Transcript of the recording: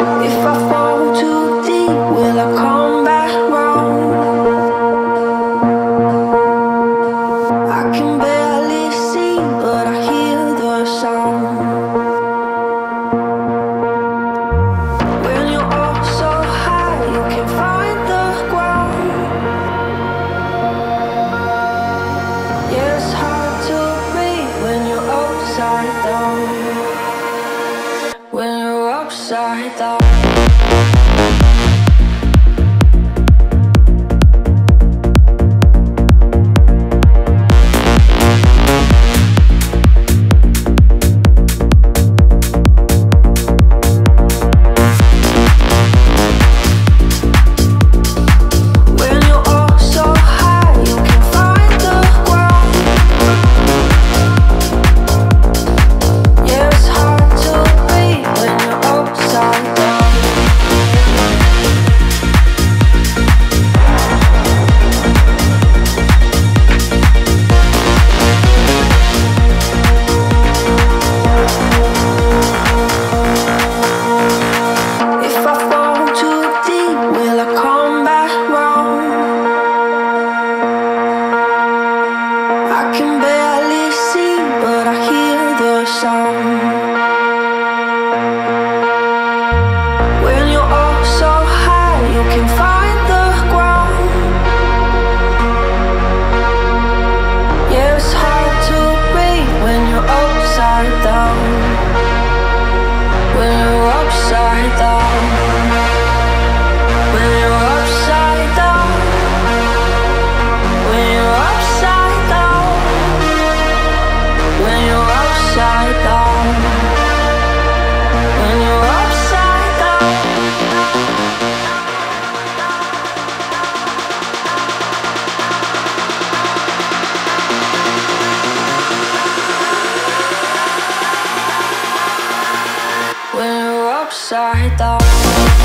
If I fall too deep, upside down. sorry, though.